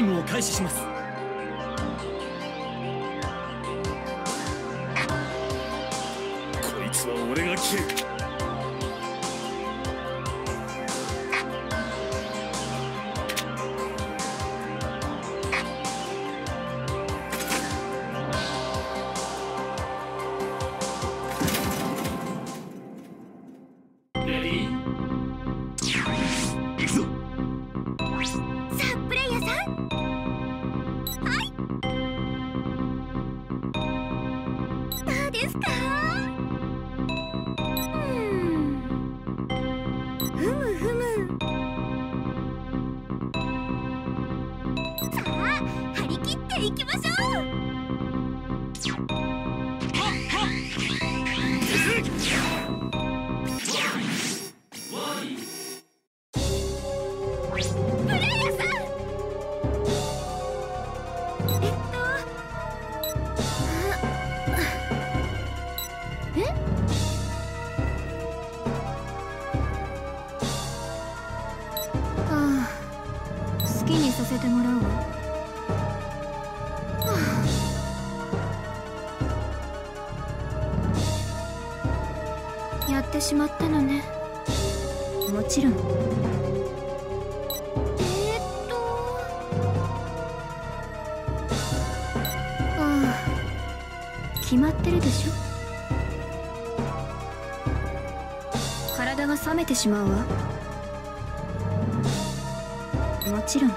任務を開始します。こいつは俺が切る。行きましょう。決まってるでしょ？体が冷めてしまうわ。もちろん。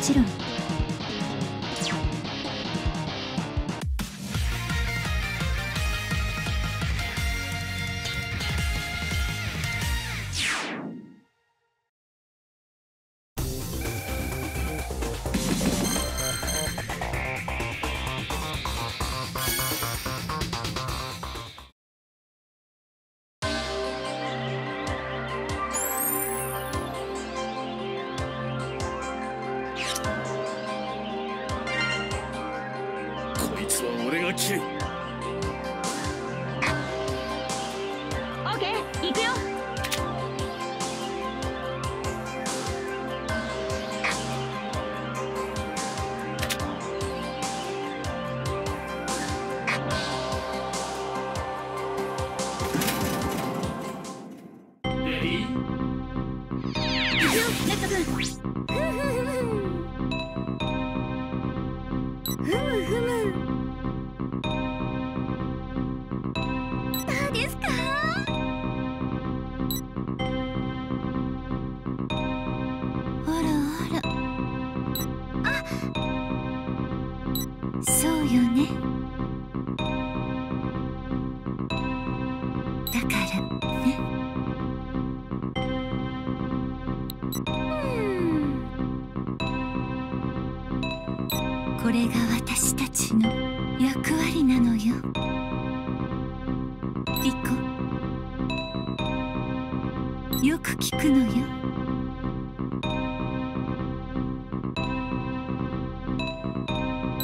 ちろん。Thanks. よく聞くのよ。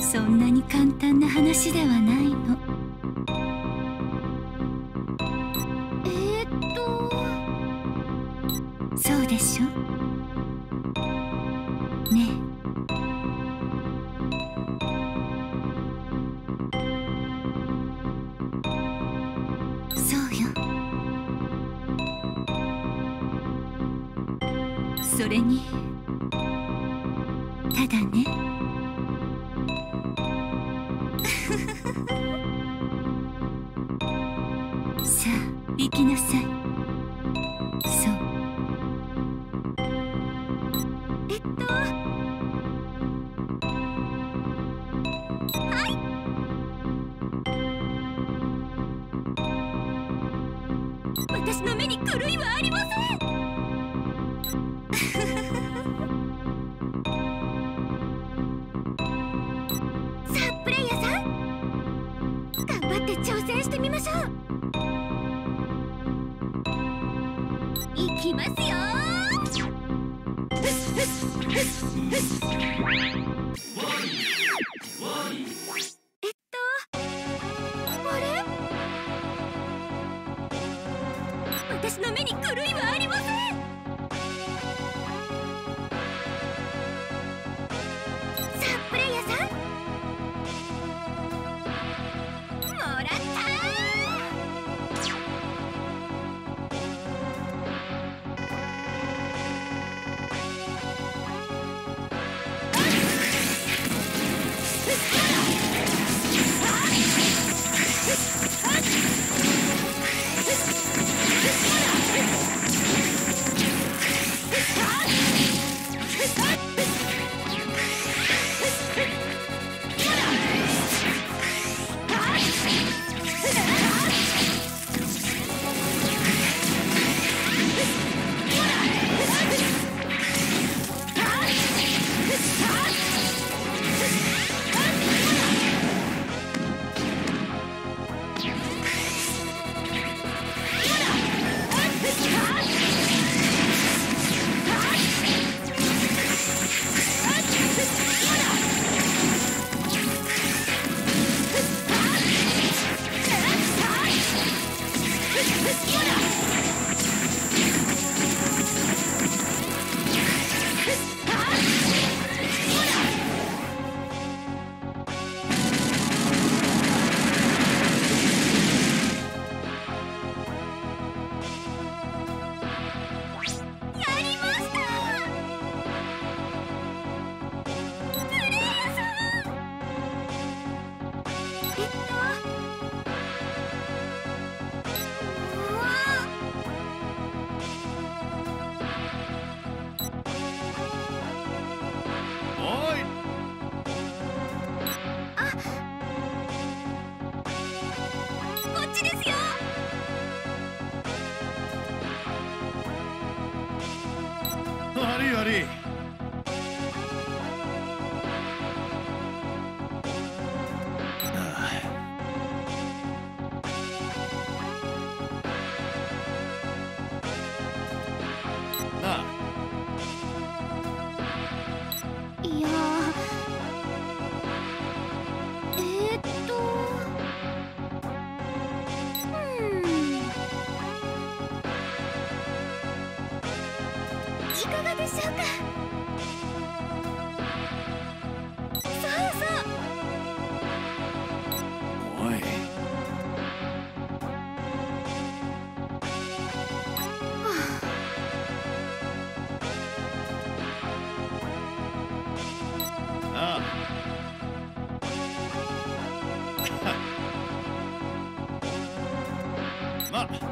そんなに簡単な話ではないの。えー、っと。そうでしょ。ちですよ。ああ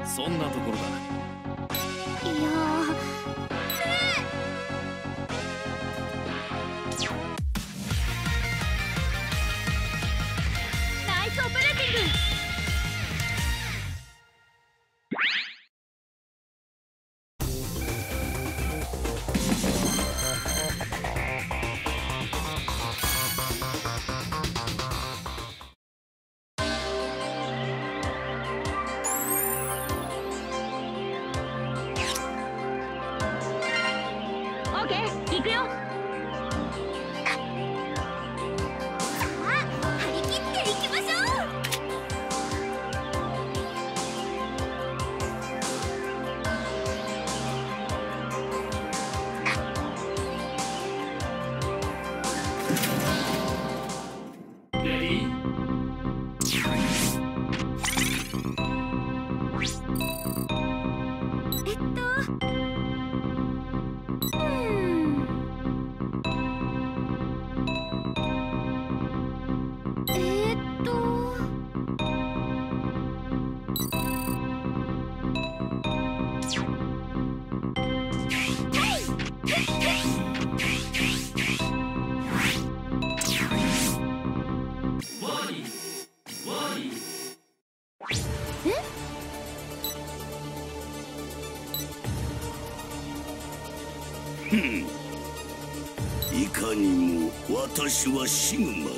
そんなところだ。いかにも私はシグマだ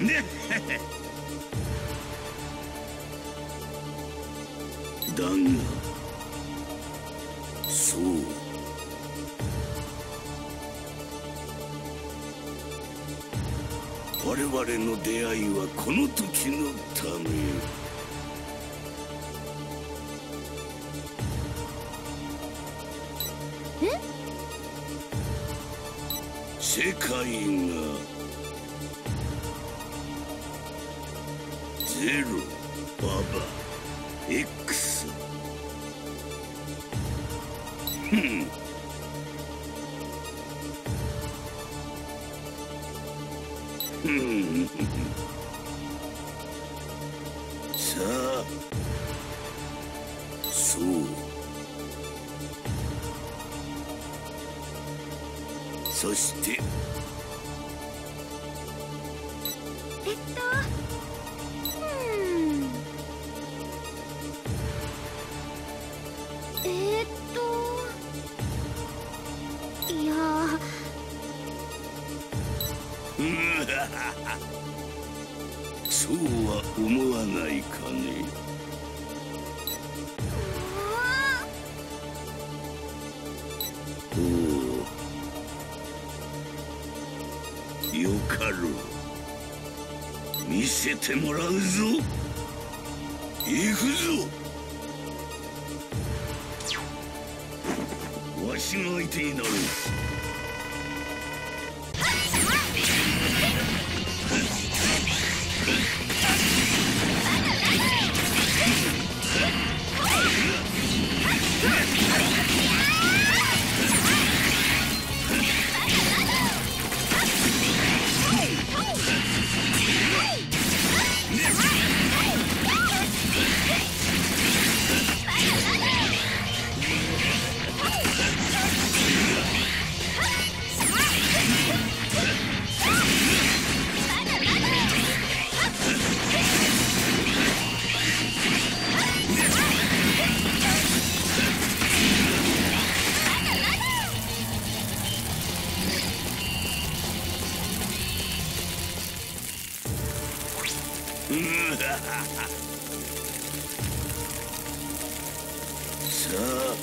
ねっ。だがそう。我々の出会いはこの時のため。世界がゼロババ X ふん。ふん。さ見せてもらうぞ。行くぞ。わしが相手になる。さあ。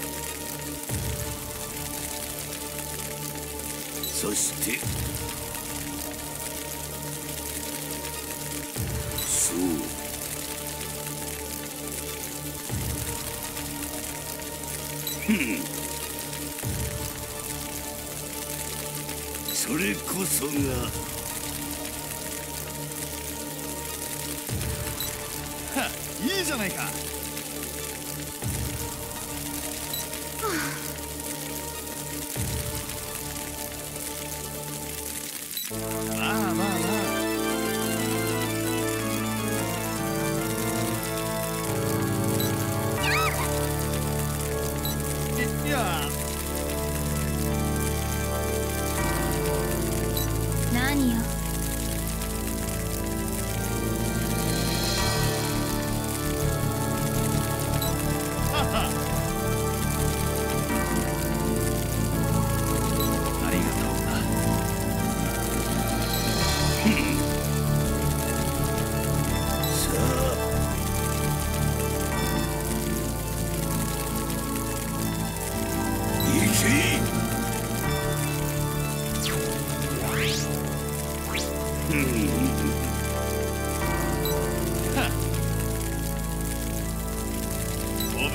そして。そう。ふん。それこそが。ないか。まあまあまあ。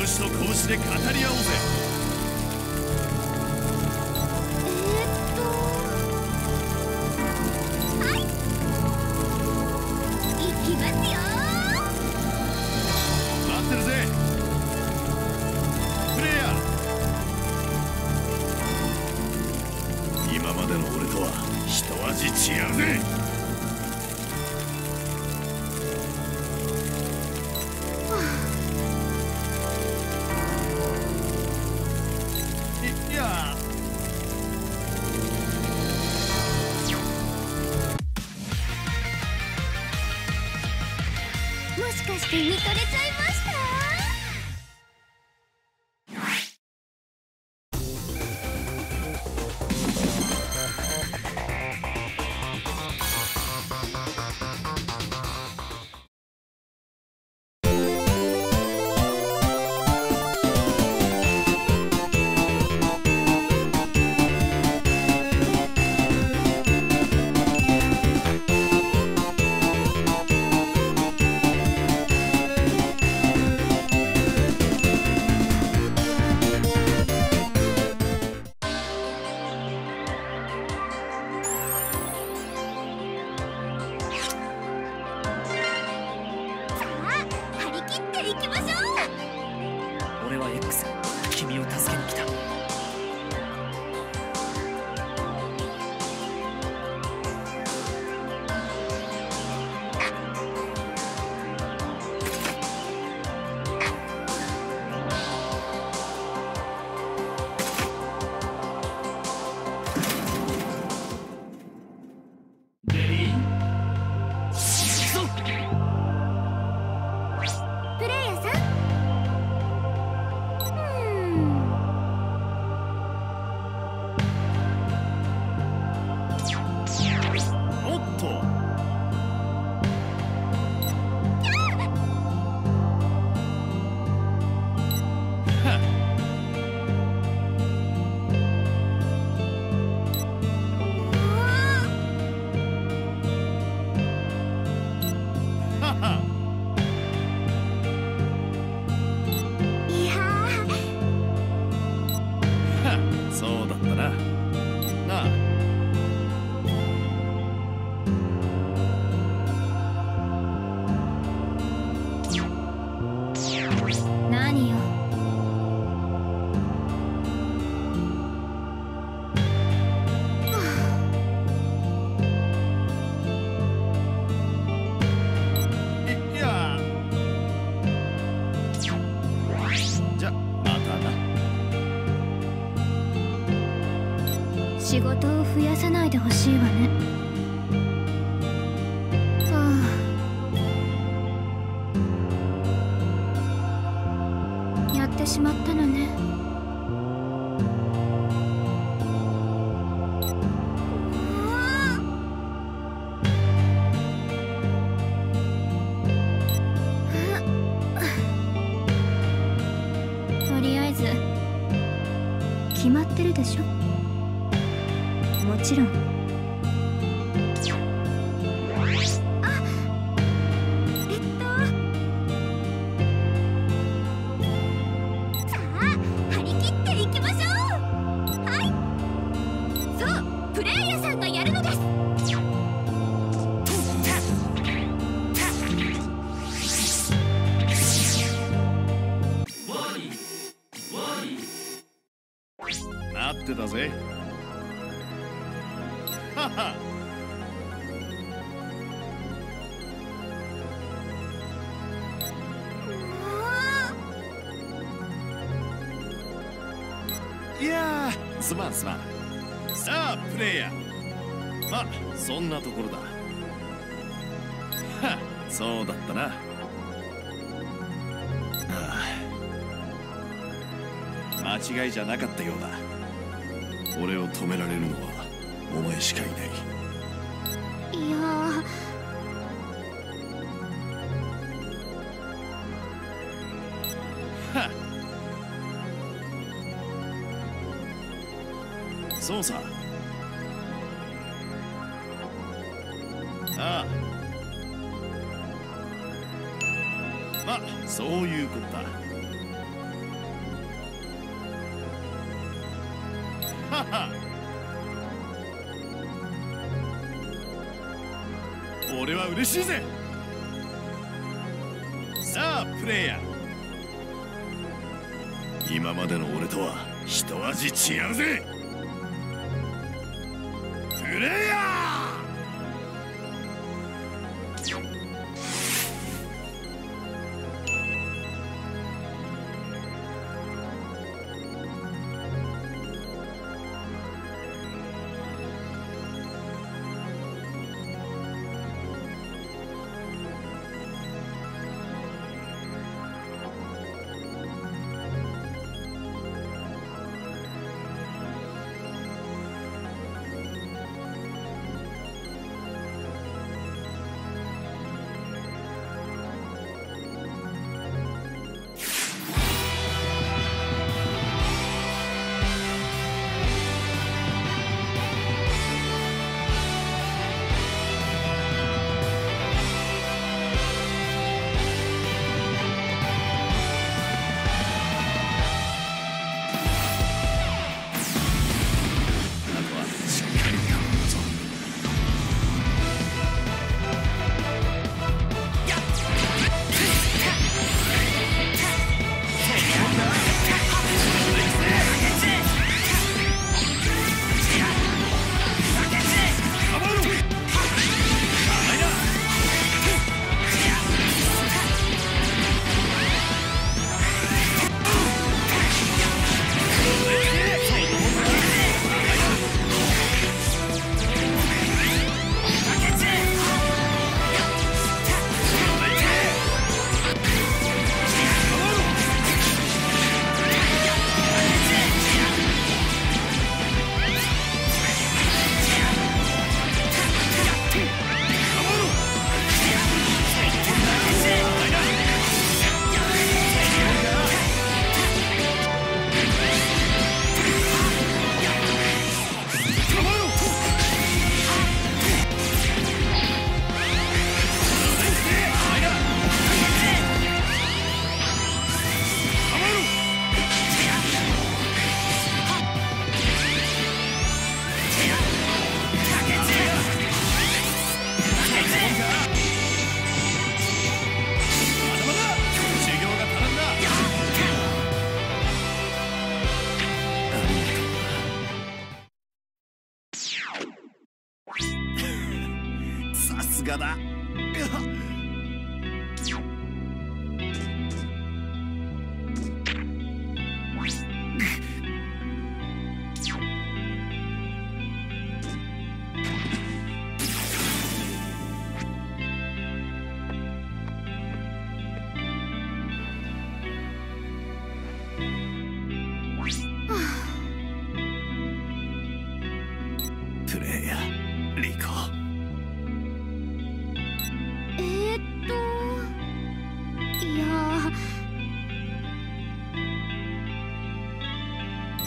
拳と拳で語り合おうぜ。ってるでしょ。もちろん。いやすまんすまん。さあプレイヤー。まそんなところだ。はそうだったな。ああ。間違いじゃなかったようだ。俺を止められるのはお前しかいない。いやさああ。まあそういうことだ。はは俺は嬉しいぜ。さあプレイヤー。今までの俺とは一味違うぜ。プ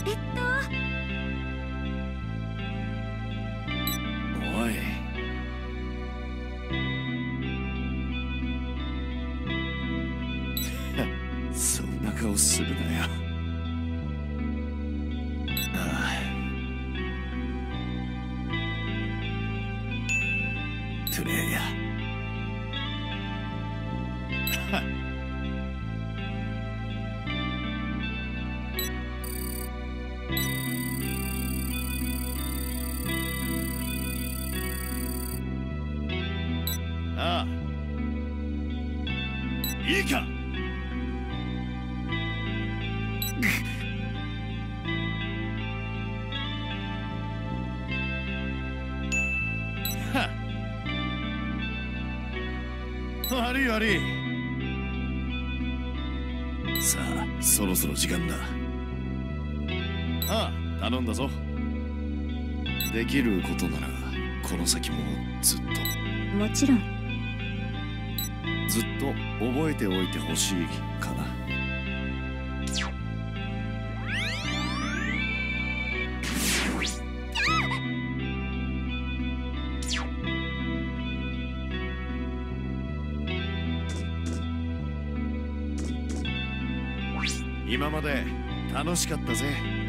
えっとおい。そんな顔するなよ。悪い悪い。さあそろそろ時間だ。ああ頼んだぞ。できることならこの先もずっと。もちろん。ずっと覚えておいてほしいかな楽しかったぜ。